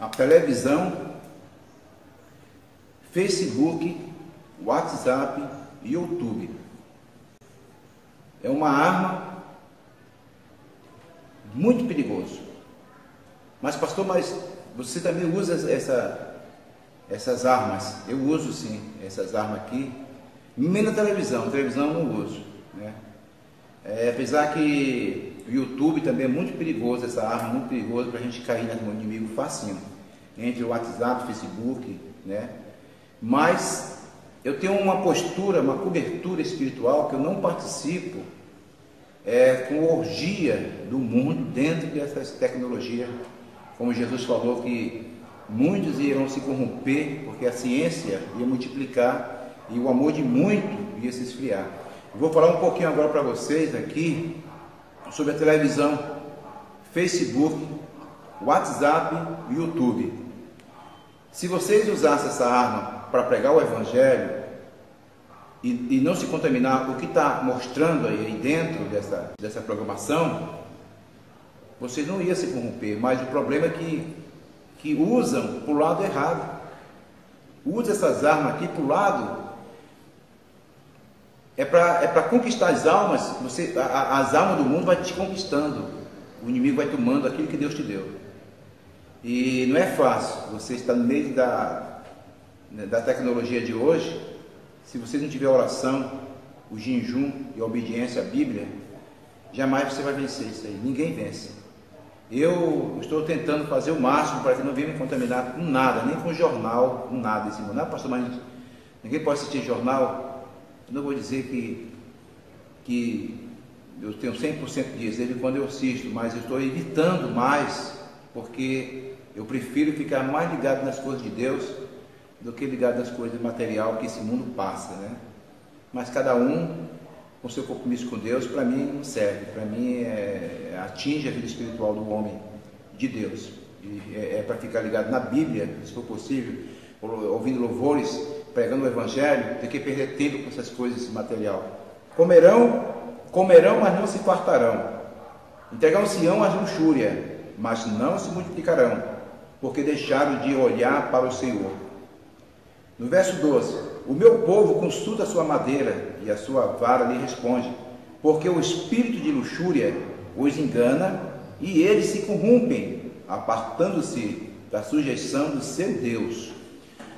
a televisão, Facebook, WhatsApp e YouTube. É uma arma muito perigosa. Mas pastor, mas você também usa essa, essas armas? Eu uso sim essas armas aqui. Menos televisão, televisão não uso. Né? É, apesar que YouTube também é muito perigoso, essa arma é muito perigosa para a gente cair no inimigo facinho. Entre o WhatsApp, Facebook, né? Mas eu tenho uma postura, uma cobertura espiritual que eu não participo é, com orgia do mundo dentro dessas tecnologias. Como Jesus falou que muitos irão se corromper porque a ciência ia multiplicar e o amor de muito ia se esfriar. Vou falar um pouquinho agora para vocês aqui sobre a televisão, Facebook, WhatsApp e YouTube. Se vocês usassem essa arma para pregar o Evangelho e, e não se contaminar o que está mostrando aí dentro dessa, dessa programação, vocês não iam se corromper, mas o problema é que, que usam para o lado errado. Usa essas armas aqui para o lado. É para é conquistar as almas, você, a, as almas do mundo vai te conquistando. O inimigo vai tomando aquilo que Deus te deu. E não é fácil você estar no meio da, né, da tecnologia de hoje, se você não tiver oração, o jejum e a obediência à Bíblia, jamais você vai vencer isso aí. Ninguém vence. Eu estou tentando fazer o máximo para que não venha me contaminar com nada, nem com jornal, com nada esse mundo. Não, pastor, mas ninguém pode assistir jornal. Não vou dizer que, que eu tenho 100% de exemplo quando eu assisto, mas eu estou evitando mais, porque eu prefiro ficar mais ligado nas coisas de Deus do que ligado às coisas material que esse mundo passa, né? Mas cada um com seu compromisso com Deus, para mim não serve. Para mim é, é, atinge a vida espiritual do homem de Deus. E é, é para ficar ligado na Bíblia, se for possível, ouvindo louvores, pregando o Evangelho, do que perder tempo com essas coisas material. Comerão, comerão, mas não se fartarão. Entregar-se-ão às luxúrias, mas não se multiplicarão, porque deixaram de olhar para o Senhor. No verso 12: O meu povo consulta a sua madeira e a sua vara lhe responde, porque o espírito de luxúria os engana e eles se corrompem, apartando-se da sujeição do seu Deus.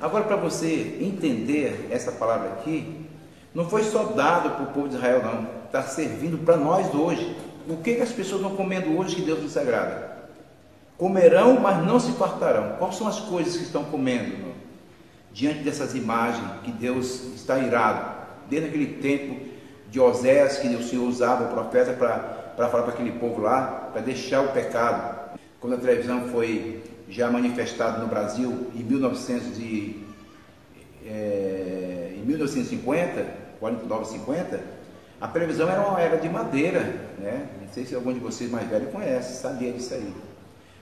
Agora, para você entender essa palavra aqui, não foi só dado para o povo de Israel, não. Está servindo para nós hoje. O que, que as pessoas estão comendo hoje que Deus nos agrada? Comerão, mas não se fartarão. Quais são as coisas que estão comendo? diante dessas imagens que Deus está irado. Desde aquele tempo de Oséias, que o Senhor usava o profeta para falar para aquele povo lá, para deixar o pecado. Quando a televisão foi já manifestada no Brasil em, 1900 e, é, em 1950, 49, 50, a televisão era uma era de madeira, né? Não sei se algum de vocês mais velho conhece, sabia disso aí.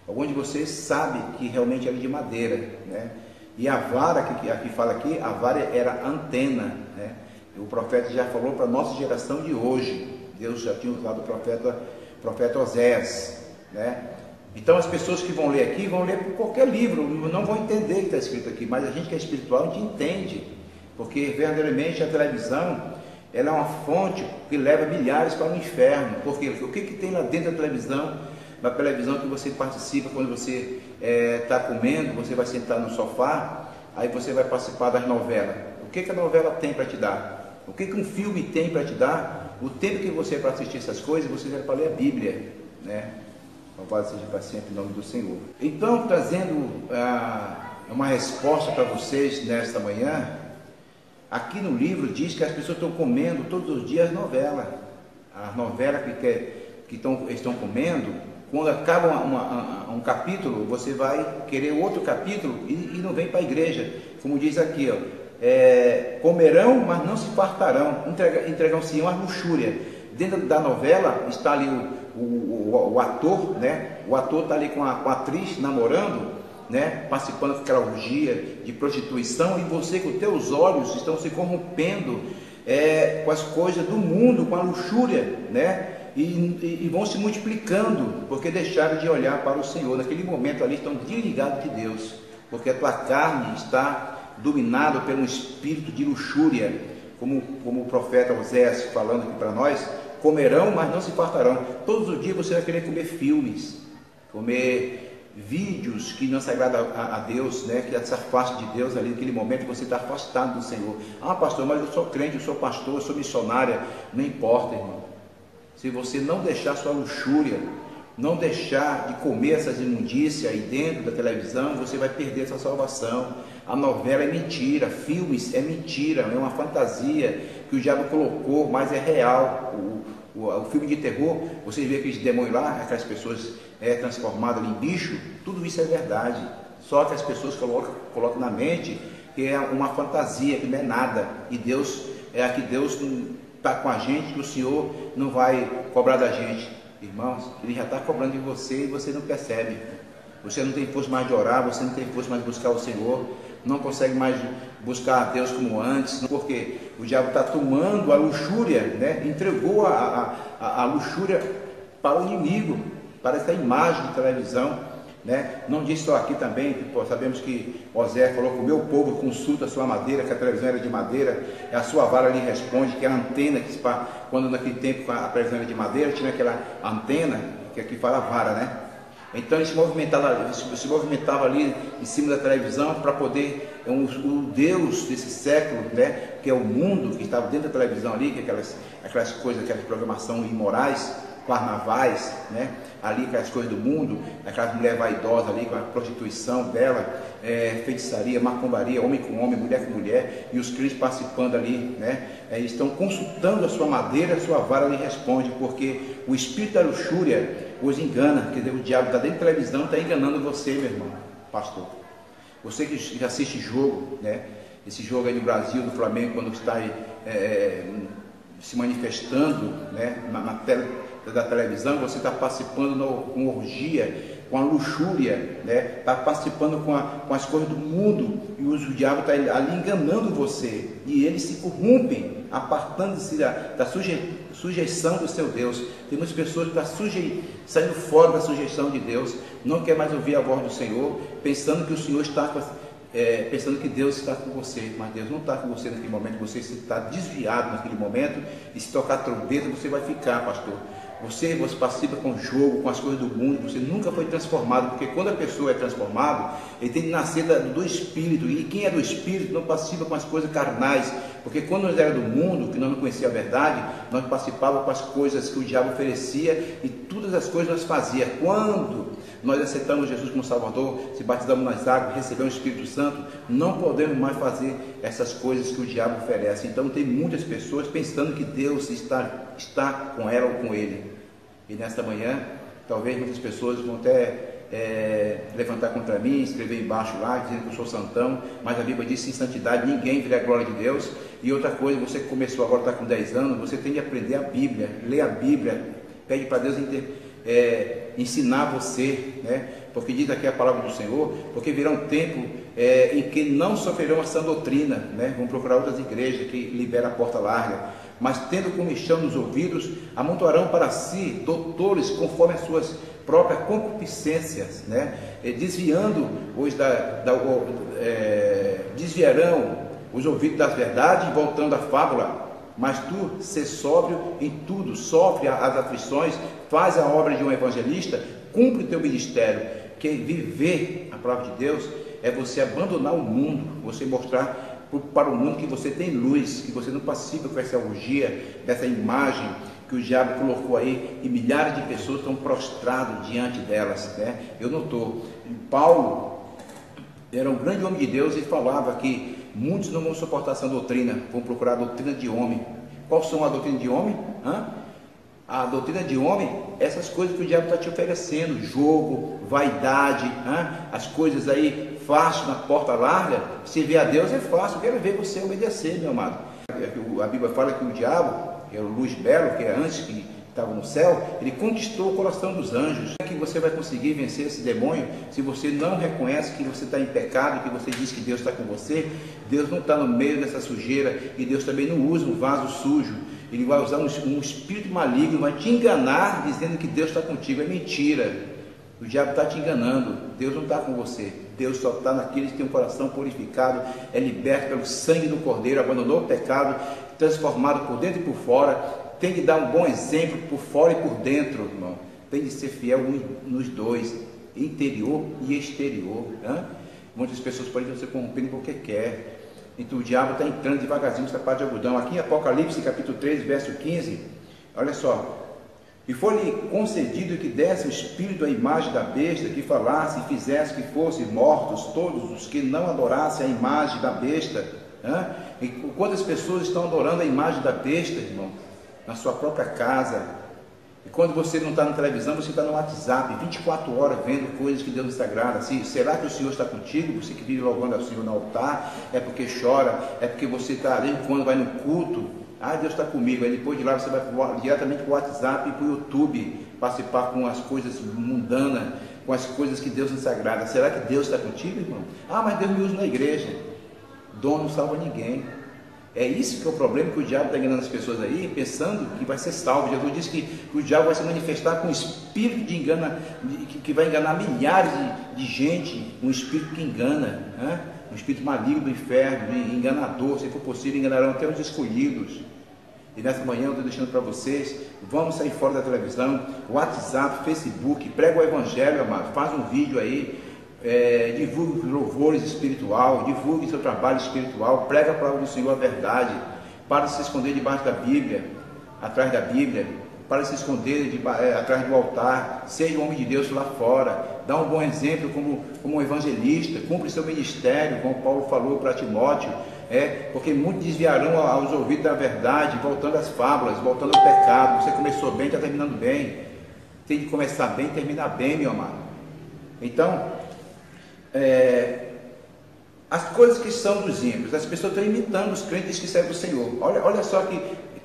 Algum de vocês sabe que realmente era de madeira, né? E a vara que aqui fala aqui, a vara era antena, né? O profeta já falou para a nossa geração de hoje. Deus já tinha usado o profeta, profeta Oséias, né? Então as pessoas que vão ler aqui vão ler por qualquer livro, não vão entender o que está escrito aqui, mas a gente que é espiritual, a gente entende, porque verdadeiramente a televisão ela é uma fonte que leva milhares para o inferno, porque o que, que tem lá dentro da televisão na televisão que você participa quando você está é, comendo, você vai sentar no sofá, aí você vai participar das novelas. O que, que a novela tem para te dar? O que, que um filme tem para te dar? O tempo que você é para assistir essas coisas, você vai para ler a Bíblia, né? Louvado seja para sempre em nome do Senhor. Então, trazendo ah, uma resposta para vocês nesta manhã, aqui no livro diz que as pessoas estão comendo todos os dias novela. As novelas que, que, que estão, estão comendo quando acaba uma, uma, um capítulo, você vai querer outro capítulo e, e não vem para a igreja. Como diz aqui, ó, é, comerão, mas não se fartarão, entregam-se à luxúria. Dentro da novela está ali o, o, o, o ator, né? O ator está ali com a, com a atriz namorando, né? Participando daquela orgia de prostituição e você com teus olhos estão se corrompendo é, com as coisas do mundo, com a luxúria, né? E, e, e, vão se multiplicando, porque deixaram de olhar para o Senhor. Naquele momento ali estão desligados de Deus, porque a tua carne está dominada pelo espírito de luxúria, como, como o profeta Oséias falando aqui para nós, comerão, mas não se fartarão. Todos os dias você vai querer comer filmes, comer vídeos que não se agrada a, a, Deus, né? que se afaste de Deus ali naquele momento você está afastado do Senhor. Ah, pastor, mas eu sou crente, eu sou pastor, eu sou missionária. Não importa, irmão. Se você não deixar sua luxúria, não deixar de comer essas imundícias aí dentro da televisão, você vai perder sua salvação. A novela é mentira, filmes é mentira, é uma fantasia que o diabo colocou, mas é real. O, o, o filme de terror, você vê aqueles demônios lá, aquelas pessoas é, transformadas em bicho, tudo isso é verdade. Só que as pessoas colocam, colocam na mente que é uma fantasia, que não é nada. E Deus, é aqui Deus está com a gente, que o Senhor não vai cobrar da gente. Irmãos, Ele já está cobrando de você e você não percebe. Você não tem força mais de orar, você não tem força mais de buscar o Senhor, não consegue mais buscar a Deus como antes, porque o diabo está tomando a luxúria, né? entregou a, a, a luxúria para o inimigo, para essa imagem de televisão. Né? Não disse só aqui também, sabemos que Osé falou que o meu povo consulta a sua madeira, que a televisão era de madeira, a sua vara lhe responde, que é a antena, que quando naquele tempo a televisão era de madeira, tinha aquela antena, que aqui fala vara, né? Então ele se movimentava, se movimentava ali em cima da televisão para poder, um, o Deus desse século, né, que é o mundo que estava dentro da televisão ali, que é aquelas, aquelas coisas, aquelas programação imorais, carnavais, né? ali com as coisas do mundo, aquelas mulheres vaidosas ali com a prostituição dela, é, feitiçaria, macumbaria, homem com homem, mulher com mulher, e os crentes participando ali, né? É, estão consultando a sua madeira, a sua vara lhe responde, porque o espírito da luxúria os engana, quer dizer, o diabo está dentro da televisão, está enganando você, meu irmão, pastor. Você que assiste jogo, né? Esse jogo aí no Brasil, do Flamengo, quando está aí, é, se manifestando né, na, na tela da televisão, você está participando no, com orgia, com a luxúria, né? Está participando com, a, com, as coisas do mundo e o, diabo está ali enganando você e eles se corrompem, apartando-se da, da suje, sujeição do seu Deus. Tem muitas pessoas que estão suje, saindo fora da sujeição de Deus, não quer mais ouvir a voz do Senhor, pensando que o Senhor está é, pensando que Deus está com você, mas Deus não está com você naquele momento, você está desviado naquele momento, e se tocar trombeta, você vai ficar, pastor. Você, você participa com o jogo, com as coisas do mundo, você nunca foi transformado, porque quando a pessoa é transformada, ele tem que nascer do Espírito, e quem é do Espírito não participa com as coisas carnais, porque quando nós éramos do mundo, que nós não conhecíamos a verdade, nós participávamos com as coisas que o diabo oferecia, e todas as coisas nós fazíamos. Quando nós aceitamos Jesus como Salvador, se batizamos nas águas, recebemos o Espírito Santo, não podemos mais fazer essas coisas que o diabo oferece. Então tem muitas pessoas pensando que Deus está, está com ela ou com ele. E nesta manhã, talvez muitas pessoas vão até é, levantar contra mim, escrever embaixo lá, dizendo que eu sou santão, mas a Bíblia diz em santidade ninguém vê a glória de Deus. E outra coisa, você que começou agora, está com 10 anos, você tem de aprender a Bíblia, ler a Bíblia, pede para Deus é, ensinar você, né? porque diz aqui a palavra do Senhor, porque virá um tempo é, em que não sofrerão essa doutrina, né? vão procurar outras igrejas que liberam a porta larga, mas tendo comichão nos ouvidos, amontoarão para si doutores conforme as suas próprias concupiscências, né? desviando os da, da é, desviarão os ouvidos das verdades, voltando à fábula mas tu ser sóbrio em tudo, sofre as aflições, faz a obra de um evangelista, cumpre o teu ministério, que viver a palavra de Deus é você abandonar o mundo, você mostrar para o mundo que você tem luz, que você não participa com essa orgia, dessa imagem que o diabo colocou aí e milhares de pessoas estão prostrados diante delas. Né? Eu não. Paulo era um grande homem de Deus e falava que Muitos não vão suportar essa doutrina, vão procurar a doutrina de homem. Qual são a doutrina de homem? Hã? A doutrina de homem, essas coisas que o diabo está te oferecendo, jogo, vaidade, hã? as coisas aí fácil na porta larga, servir a Deus é fácil, eu quero ver você obedecer, meu amado. A Bíblia fala que o diabo, que era o Luz Belo, que é antes que estava no céu, ele conquistou o coração dos anjos. É que você vai conseguir vencer esse demônio se você não reconhece que você está em pecado, que você diz que Deus está com você. Deus não está no meio dessa sujeira e Deus também não usa um vaso sujo. ele vai usar um, um espírito maligno, vai te enganar dizendo que Deus está contigo. É mentira. O diabo está te enganando. Deus não está com você. Deus só está naqueles que têm um coração purificado, é liberto pelo sangue do Cordeiro, abandonou o pecado, transformado por dentro e por fora. Tem que dar um bom exemplo por fora e por dentro, irmão. Tem de ser fiel nos dois, interior e exterior. Né? Muitas pessoas podem ser corrompidas porque quer. Então o diabo está entrando devagarzinho nessa parte de algodão. Aqui em Apocalipse capítulo 3, verso 15, olha só. E foi-lhe concedido que desse o espírito à imagem da besta, que falasse e fizesse que fossem mortos todos os que não adorassem a imagem da besta. Né? E quantas pessoas estão adorando a imagem da besta, irmão? Na sua própria casa, e quando você não está na televisão, você está no WhatsApp, 24 horas vendo coisas que Deus nos agrada. Assim, será que o Senhor está contigo? Você que vive louvando ao Senhor no altar, é porque chora, é porque você está ali quando vai no culto. Ah, Deus está comigo. Aí depois de lá você vai diretamente para o WhatsApp e para o YouTube participar com as coisas mundanas, com as coisas que Deus nos agrada. Será que Deus está contigo, irmão? Ah, mas Deus me usa na igreja. Dom não salva ninguém. É isso que é o problema que o diabo está enganando as pessoas aí, pensando que vai ser salvo. Jesus disse que, o diabo vai se manifestar com um espírito de engano, que, vai enganar milhares de, de, gente, um espírito que engana, né? um espírito maligno do inferno, enganador, se for possível, enganarão até os escolhidos. E nessa manhã eu estou deixando para vocês, vamos sair fora da televisão, WhatsApp, Facebook, prega o Evangelho, amado, faz um vídeo aí, é, divulgue louvores espiritual, divulgue seu trabalho espiritual, prega a palavra do Senhor a verdade, para se esconder debaixo da Bíblia, atrás da Bíblia, para se esconder de, é, atrás do altar, seja um homem de Deus lá fora, dá um bom exemplo como, como um evangelista, cumpre seu ministério, como Paulo falou para Timóteo, é, porque muitos desviarão aos ouvidos da verdade, voltando às fábulas, voltando ao pecado. Você começou bem, está terminando bem. Tem que começar bem e terminar bem, meu amado. Então, é, as coisas que são dos ímpios. As pessoas estão imitando os crentes que servem o Senhor. Olha, olha só que,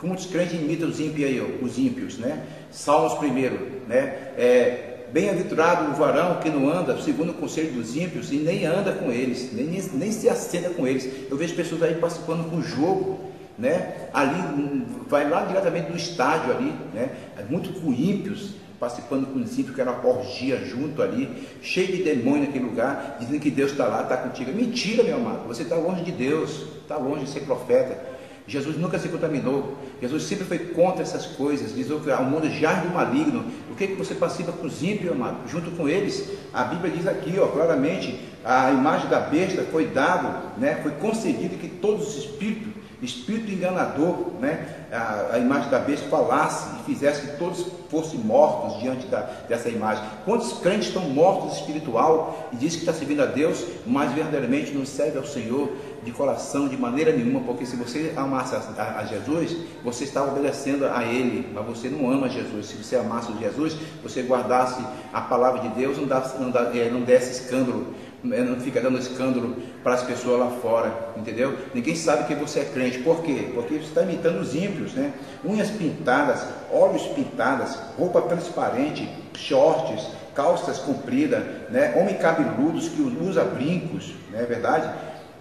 muitos crentes imitam os ímpios, aí, os ímpios, né? Salmos primeiro, né? É, Bem-aventurado o varão que não anda segundo o conselho dos ímpios e nem anda com eles, nem, nem se acenda com eles. Eu vejo pessoas aí participando com jogo, né? Ali, hum, vai lá diretamente no estádio ali, né? Muito com ímpios, participando com o discípulos, que era uma orgia junto ali, cheio de demônio naquele lugar, dizendo que Deus está lá, está contigo. Mentira, meu amado, você está longe de Deus, está longe de ser profeta. Jesus nunca se contaminou. Jesus sempre foi contra essas coisas. Diz que o mundo já do maligno. O que, que você participa com os ímpios, amado? Junto com eles. A Bíblia diz aqui, ó, claramente, a imagem da besta foi dado, né, foi concedido que todos os espíritos espírito enganador, né, a, a, imagem da besta falasse e fizesse que todos fossem mortos diante da, dessa imagem. Quantos crentes estão mortos espiritual e diz que está servindo a Deus, mas verdadeiramente não serve ao Senhor de coração de maneira nenhuma, porque se você amasse a, a, a Jesus, você está obedecendo a Ele, mas você não ama Jesus. Se você amasse Jesus, você guardasse a palavra de Deus, não, dá, não, dá, é, não desse escândalo né, não fica dando escândalo para as pessoas lá fora, entendeu? Ninguém sabe que você é crente, por quê? Porque você está imitando os ímpios, né? Unhas pintadas, olhos pintadas, roupa transparente, shorts, calças compridas, né? Homem cabeludos que usa brincos, não é verdade?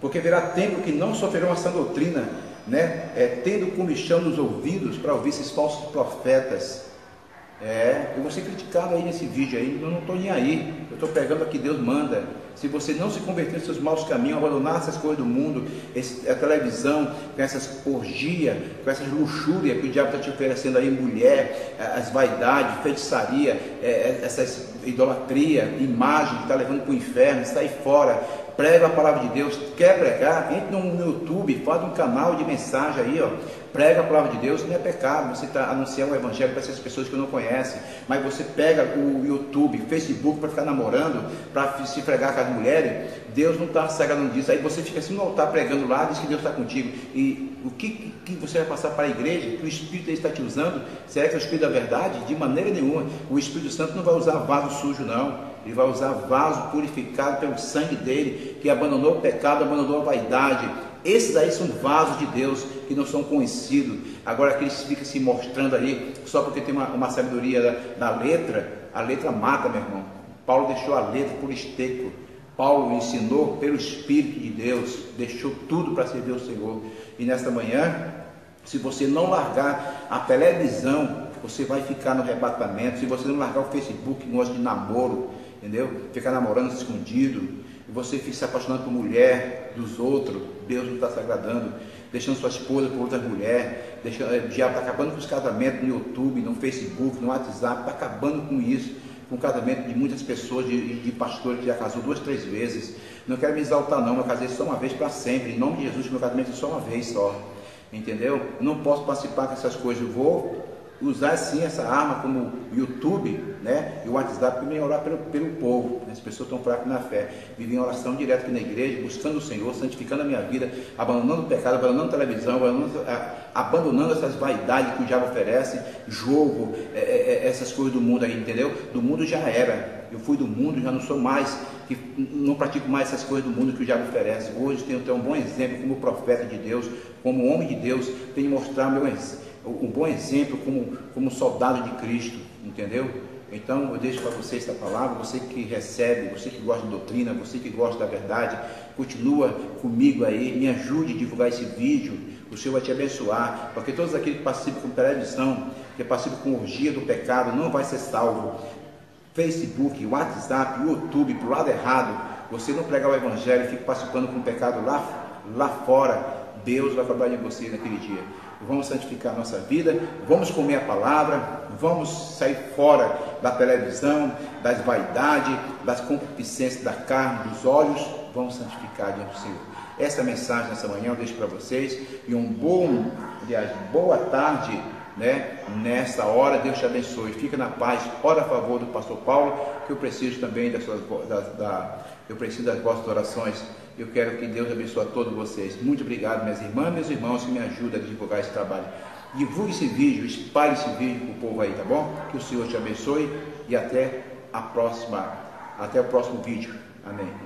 Porque verá tempo que não sofrerão essa doutrina, né? É, tendo comichão nos ouvidos para ouvir esses falsos profetas, é, eu vou ser criticado aí nesse vídeo aí, eu não estou nem aí, eu estou pegando o que Deus manda. Se você não se converter nos seus maus caminhos, abandonar essas coisas do mundo, a televisão, com essas orgias, com essas luxúrias que o diabo está te oferecendo aí, mulher, as vaidades, feitiçaria, é, é essas idolatria, imagem que está levando para o inferno, sai fora, prega a palavra de Deus, quer pregar, entre no YouTube, faz um canal de mensagem aí, ó, prega a palavra de Deus, não é pecado você está anunciando o evangelho para essas pessoas que não conhecem, mas você pega o YouTube, Facebook para ficar namorando, para se fregar com as mulheres, Deus não está cegando disso, aí você fica assim no altar pregando lá, diz que Deus está contigo, e o que, que você vai passar para a igreja, que o Espírito está te usando, será que é o Espírito da verdade? De maneira nenhuma, o Espírito Santo não vai usar vaso sujo não, ele vai usar vaso purificado pelo sangue dele, que abandonou o pecado, abandonou a vaidade. Esses aí são vasos de Deus que não são conhecidos. Agora aqueles ficam se mostrando aí só porque tem uma, uma sabedoria da, da, letra, a letra mata, meu irmão. Paulo deixou a letra por esteco. Paulo ensinou pelo Espírito de Deus, deixou tudo para servir o Senhor. E nesta manhã, Se você não largar a televisão, você vai ficar no arrebatamento. Se você não largar o Facebook, gosta de namoro, entendeu? Ficar namorando escondido, você fica se apaixonando por mulher dos outros, Deus não está se agradando, deixando sua esposa por outra mulher, deixando, o diabo está acabando com os casamentos no YouTube, no Facebook, no WhatsApp, está acabando com isso, com o casamento de muitas pessoas, de, de pastores que já casou duas, três vezes. Não quero me exaltar não, eu casei só uma vez para sempre, em nome de Jesus, meu casamento é só uma vez só. Entendeu? Não posso participar dessas coisas, eu vou usar sim essa arma como YouTube né, e o WhatsApp para me orar pelo, pelo povo. As pessoas estão fracas na fé. Vivem em oração direto aqui na igreja, buscando o Senhor, santificando a minha vida, abandonando o pecado, abandonando a televisão, abandonando, abandonando essas vaidades que o diabo oferece, jogo, é, é, é, essas coisas do mundo aí, entendeu? Do mundo já era. Eu fui do mundo, já não sou mais, que não pratico mais essas coisas do mundo que o diabo oferece. Hoje tenho, tenho um bom exemplo como profeta de Deus, como homem de Deus, tenho mostrar meu exemplo um bom exemplo como, como soldado de Cristo, entendeu? Então eu deixo para você esta palavra, você que recebe, você que gosta de doutrina, você que gosta da verdade, continua comigo aí, me ajude a divulgar esse vídeo, o Senhor vai te abençoar, porque todos aqueles que participam com televisão, que participam com orgia do pecado, não vai ser salvo. Facebook, WhatsApp, YouTube, para o lado errado, você não pregar o Evangelho e fica participando com o pecado lá, lá fora, Deus vai trabalhar em você naquele dia vamos santificar nossa vida, vamos comer a palavra, vamos sair fora da televisão, das vaidades, das concupiscências da carne, dos olhos, vamos santificar diante do Senhor. Essa mensagem nessa manhã eu deixo para vocês e um bom, aliás, boa tarde, né? Nessa hora, Deus te abençoe. Fica na paz. Ora a favor do pastor Paulo, que eu preciso também das suas, da, da eu preciso das vossas orações. Eu quero que Deus abençoe a todos vocês. Muito obrigado, minhas irmãs, meus irmãos, que me ajudam a divulgar esse trabalho. Divulgue esse vídeo, espalhe esse vídeo para o povo aí, tá bom? Que o Senhor te abençoe e até a próxima, até o próximo vídeo. Amém.